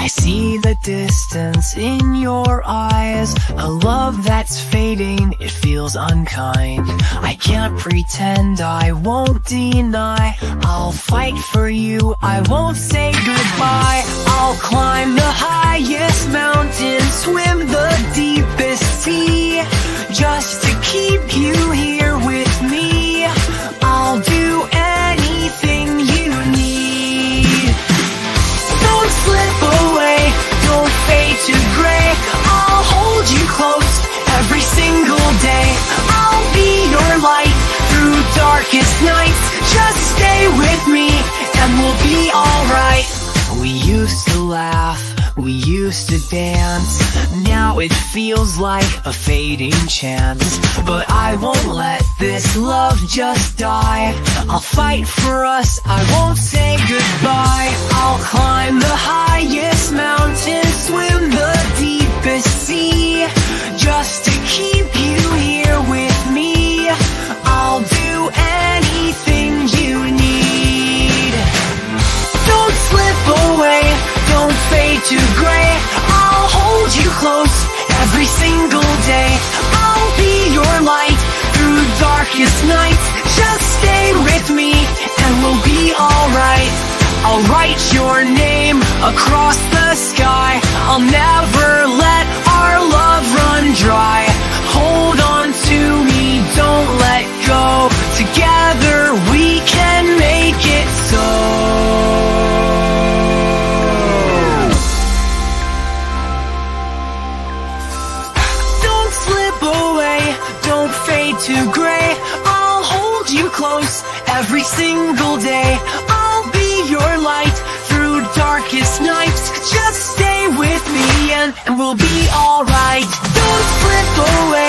I see the distance in your eyes. A love that's fading, it feels unkind. I can't pretend, I won't deny. I'll fight for you, I won't say goodbye. I'll climb the highest mountain darkest nights. Just stay with me and we'll be alright. We used to laugh, we used to dance. Now it feels like a fading chance. But I won't let this love just die. I'll fight for us, I won't say goodbye. I'll climb the highest mountain Swim the deepest sea. Just to keep single day. I'll be your light through darkest nights Just stay with me and we'll be alright. I'll write your name across the sky. I'll never to gray. I'll hold you close every single day. I'll be your light through darkest nights. Just stay with me and, and we'll be alright. Don't slip away,